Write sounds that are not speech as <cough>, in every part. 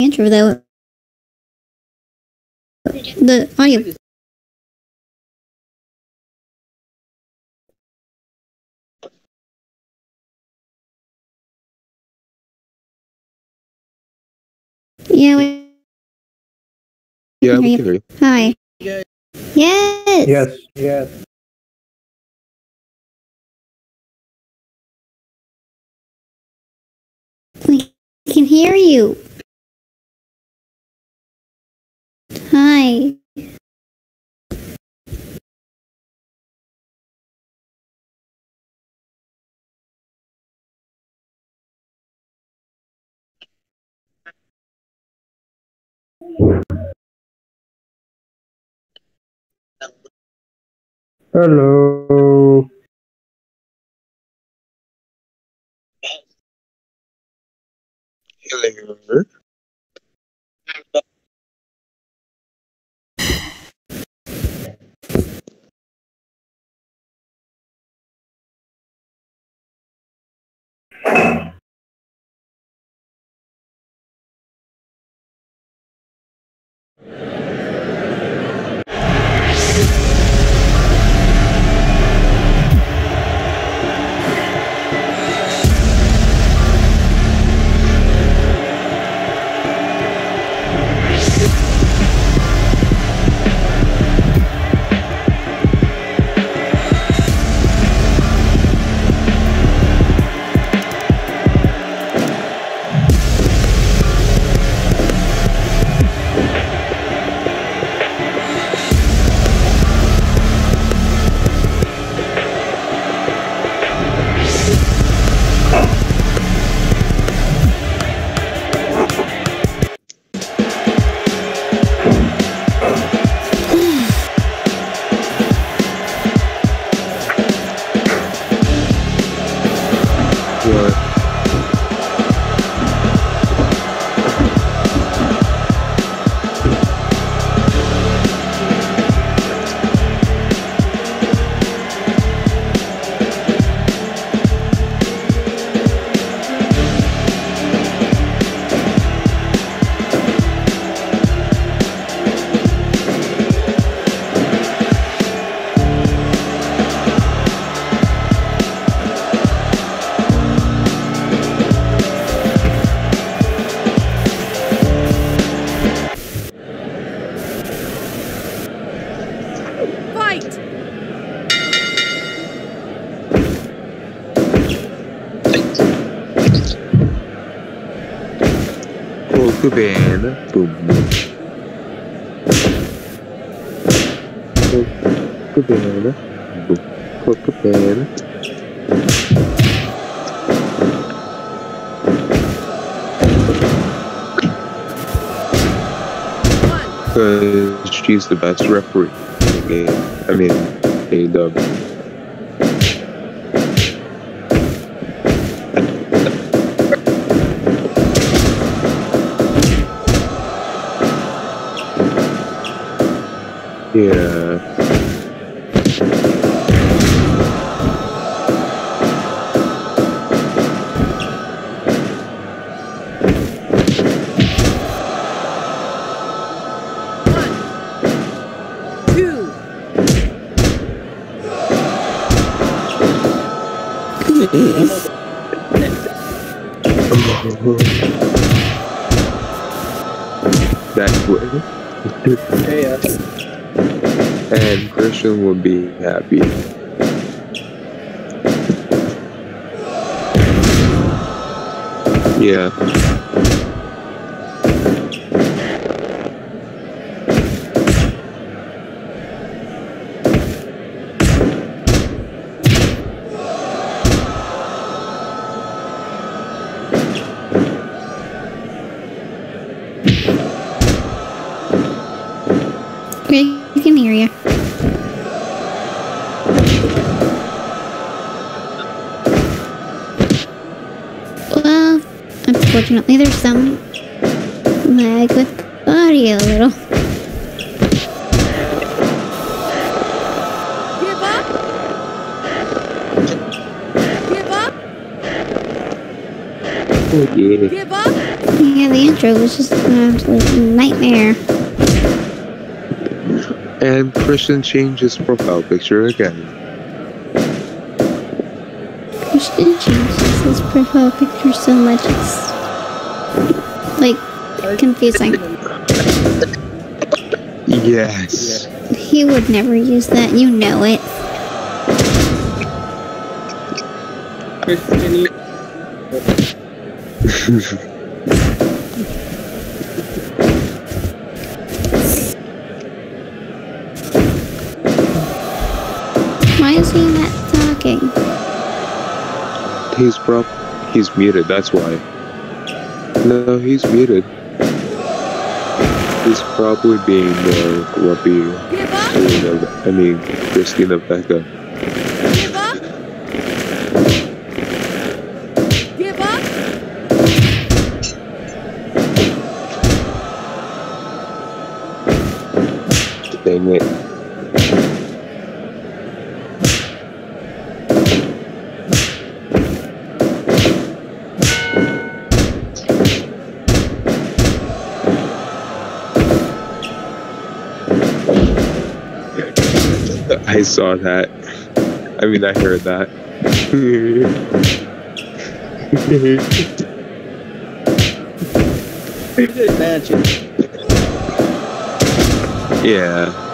intro though. The audio. Yeah, we Yeah, we hear can hear you. Hi. Yes. Yes, yes. We can hear you. Hi. Hello. Hello. Boom. Boom. Because she's uh, the best referee in the game. I mean, A-Dub. Christian would be happy. Yeah. Some lag with audio a little. Give up. Give up. Oh, yeah. Give up. Yeah, the intro was just an absolute nightmare. And Christian changed his profile picture again. Christian changes his profile picture so much it's like confusing. Yes. He would never use that, you know it. <laughs> Why is he not talking? He's prob he's muted, that's why. No, he's muted. He's probably being more grumpy. I mean, Christian Vega. I saw that. I mean, I heard that. Mansion. yeah.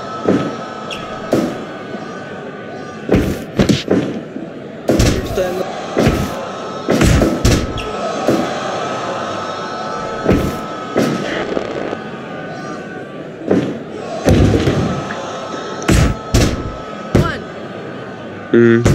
Mm.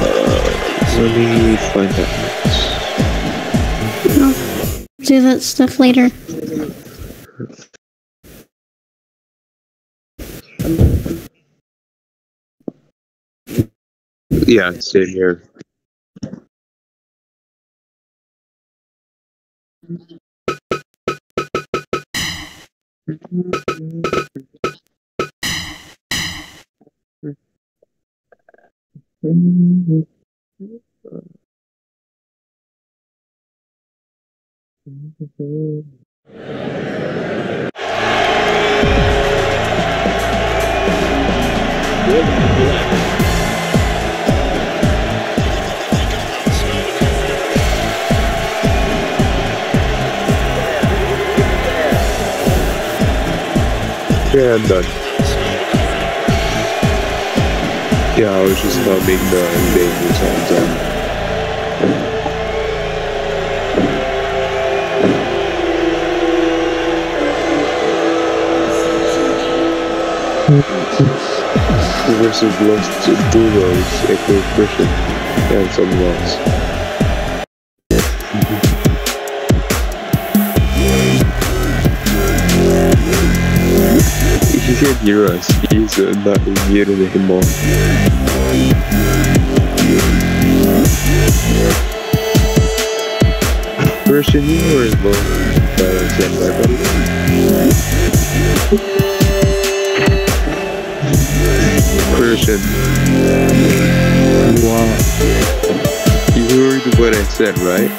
Uh, Let me find. Do that stuff later. Yeah, same here. Yeah, I'm done. Yeah, I was just about humming the danger sounds on. Versus Los Duros, Echo Christian, and someone else. He can hear us. He's uh, not muted anymore. Christian, you were as low balance in my Wow. You heard what I said, right?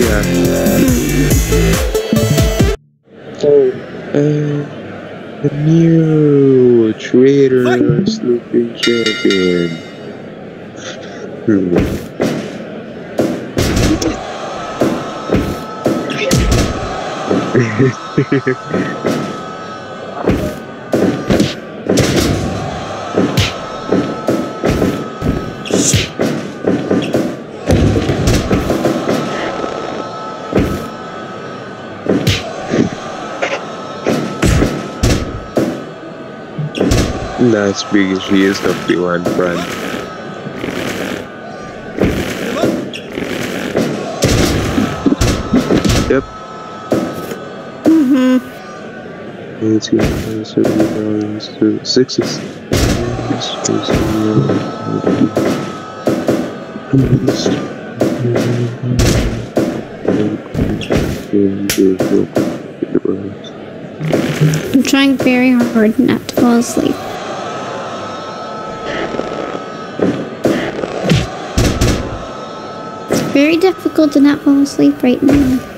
Yeah. Oh, uh, the new traitor sleeping champion. That's because she is the B1 friend. I'm trying very hard not to fall asleep. It's very difficult to not fall asleep right now.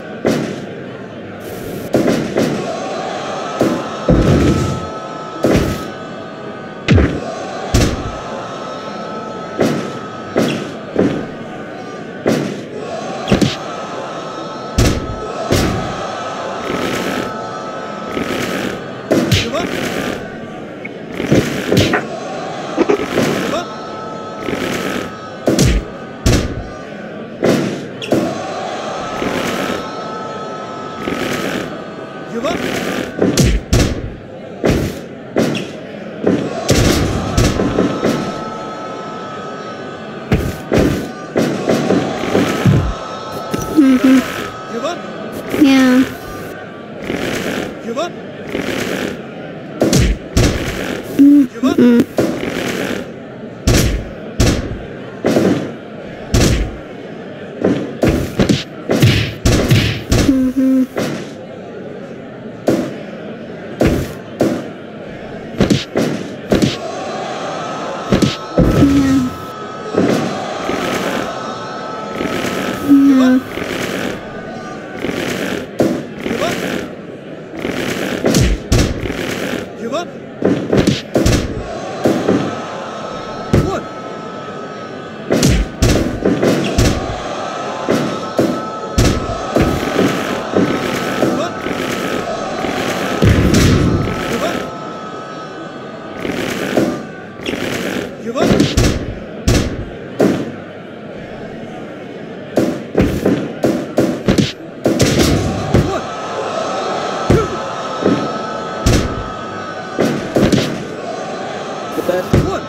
One.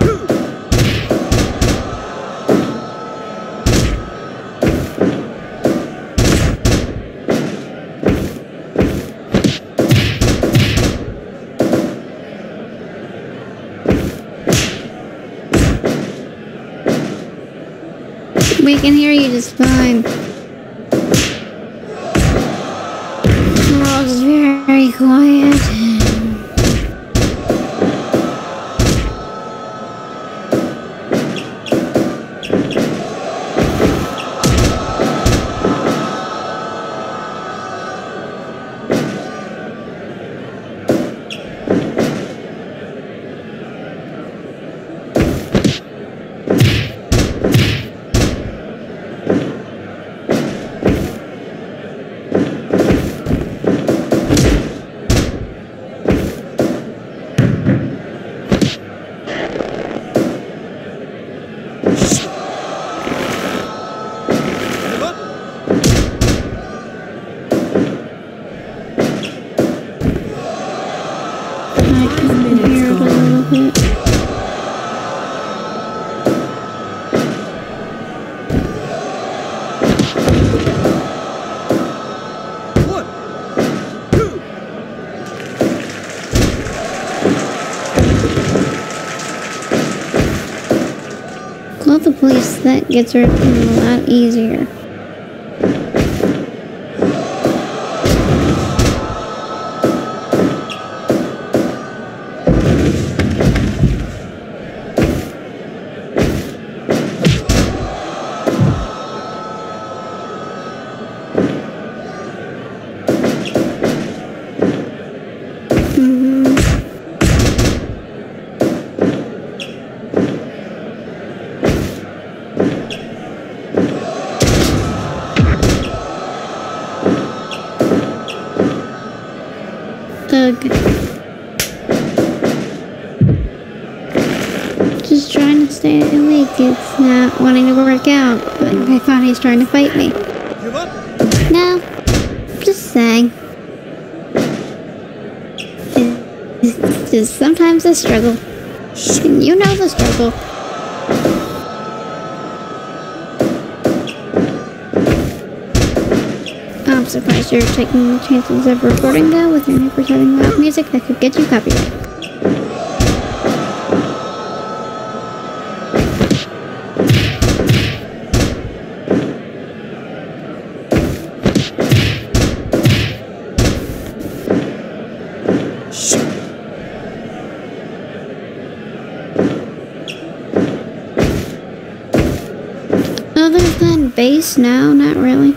Two. We can hear you just fine. The police. That gets him a lot easier. It's not wanting to work out, but I thought he's trying to fight me. No, just saying. It's just sometimes a struggle. And you know the struggle. I'm surprised you're taking the chances of recording that with your neighbors having loud music that could get you copyright. No, not really.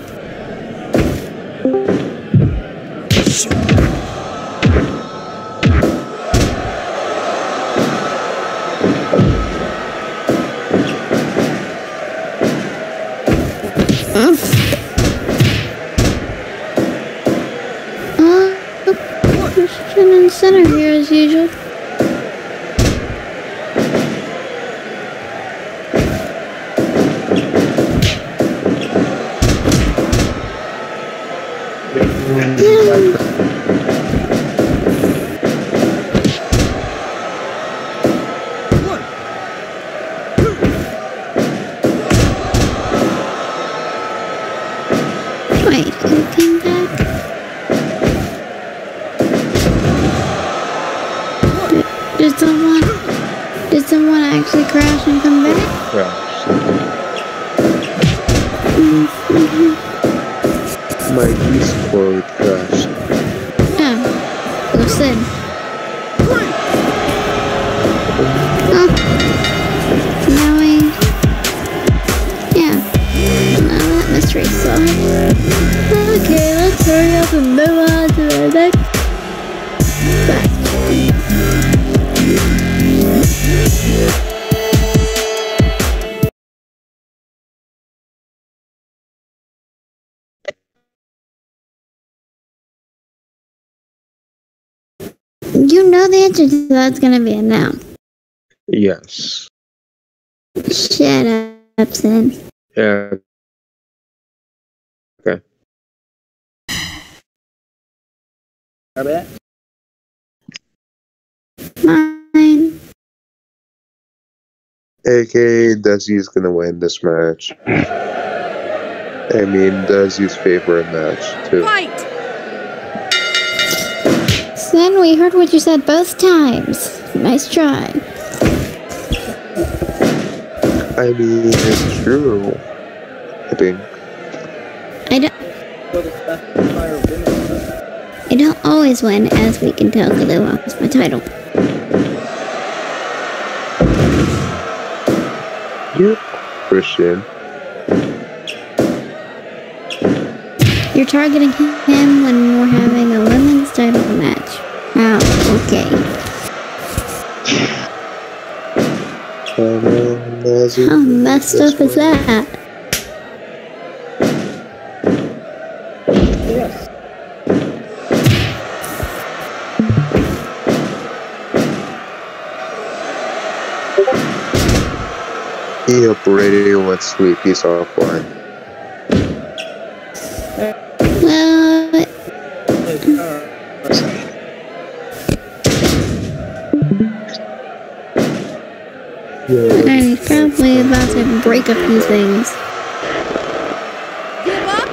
Someone did someone actually crash and come back? Crash. Mm-hmm. My Discord crashed. Oh, listen. Oh, now we yeah. Now that solved. Okay, let's hurry up and move on to the next. fact. You know the answer to that's gonna be a no. Yes. Shut up, SYN. Yeah. Okay. Mine. AKA Dezzi's gonna win this match. I mean, Dezzi's favorite match, too. Fight! SYN, we heard what you said both times. Nice try. I mean, it's true. I think. I don't. I don't always win, as we can tell, because I lost my title. Yep. Christian. You're targeting him when we're having a women's title match. Oh, okay. Come on, Dezzi. How messed up is that? Operated went sweep. He's offline. Well, and he's probably about to break a few things. Give up!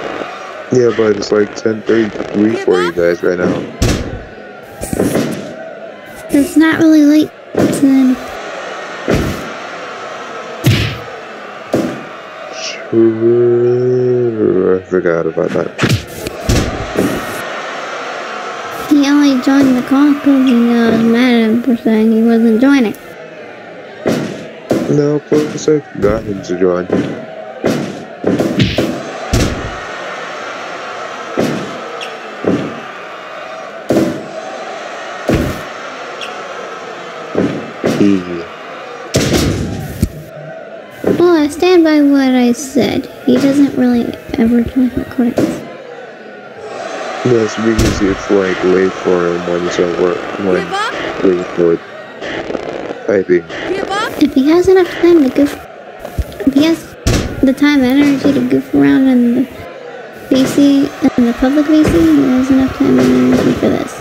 Yeah, but it's like 10:33 for you guys right now. It's not really late, SYN. I forgot about that. He only joined the call because he was mad at him for saying he wasn't joining. No, I got him to join. Stand by what I said. He doesn't really ever join recordings. Yes, because it's like late for him when he's at work. When Give up! late for typing. Give up! If he has enough time to goof, if he has the time and energy to goof around in the VC, in the public VC, he has enough time and energy for this.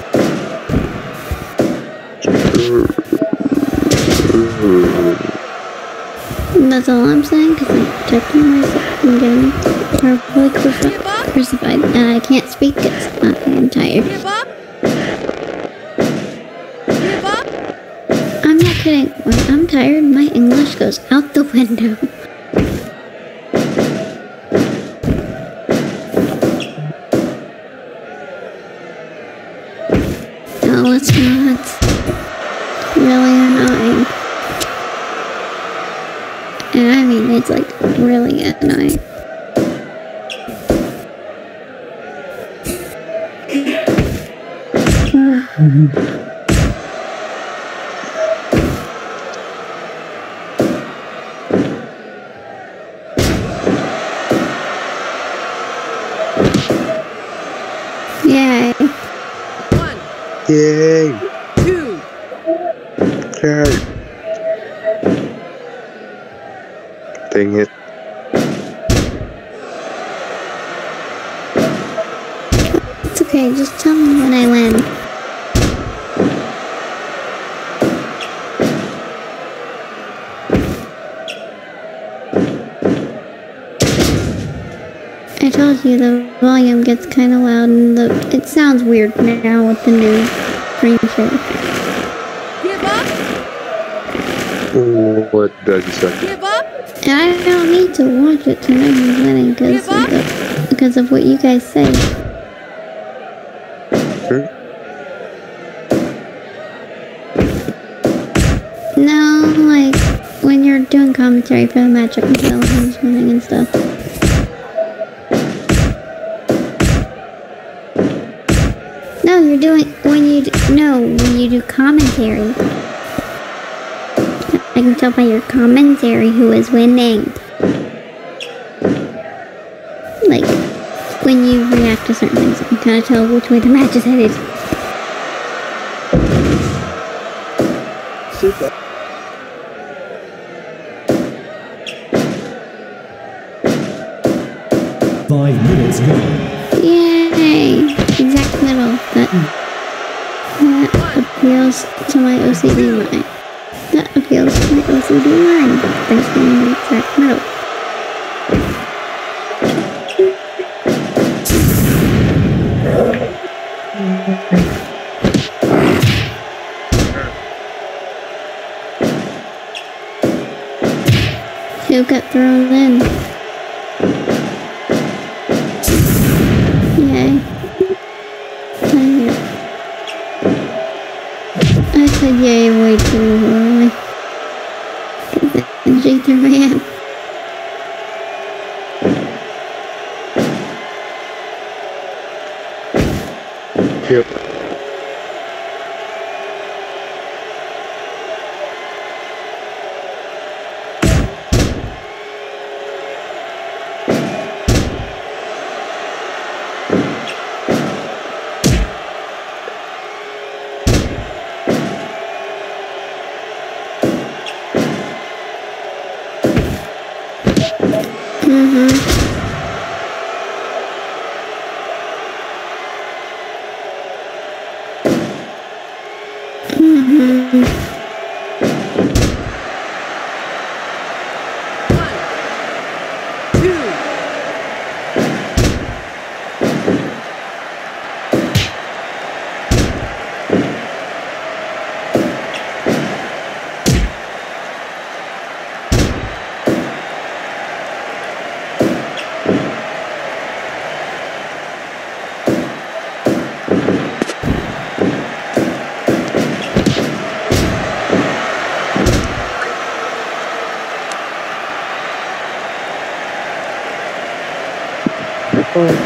That's all I'm saying because I'm protecting myself from getting horribly cruci- crucified. And I can't speak because I am tired. Give up. Give up. I'm not kidding. When I'm tired, my English goes out the window. <laughs> really annoying. Yay. <sighs> <sighs> of and the it sounds weird now with the new screen share. give up. What does he say? Give up. And I don't need to watch it to know who's winning because of, the- because of what you guys say. Hmm? No, like when you're doing commentary for the match, I can who's winning and stuff. You're doing when you d- no when you do commentary. I can tell by your commentary who is winning. Like when you react to certain things, I can kind of tell which way the match is headed. Super. Five minutes gone. Yay! Middle. That, that appeals to my OCD mind. That appeals to my OCD mind. Being the exact middle. Who got thrown in? And she threw me in.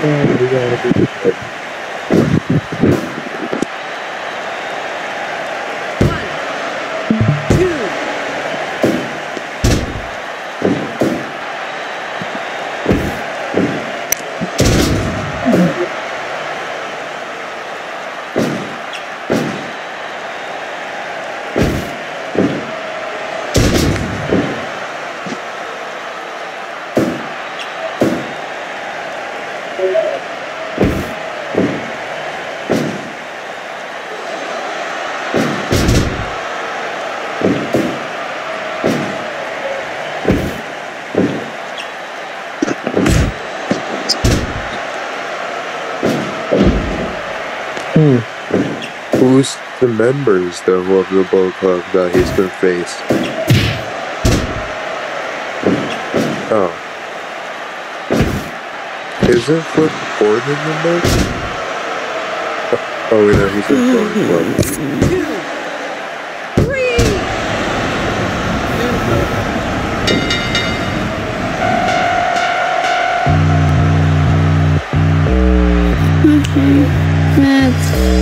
Oh we gotta the members though of the Bullet Club that he's gonna face? Oh. Isn't Flip Gordon in there? Oh, oh, we know he's in Gordon Club. two, three. Okay. That's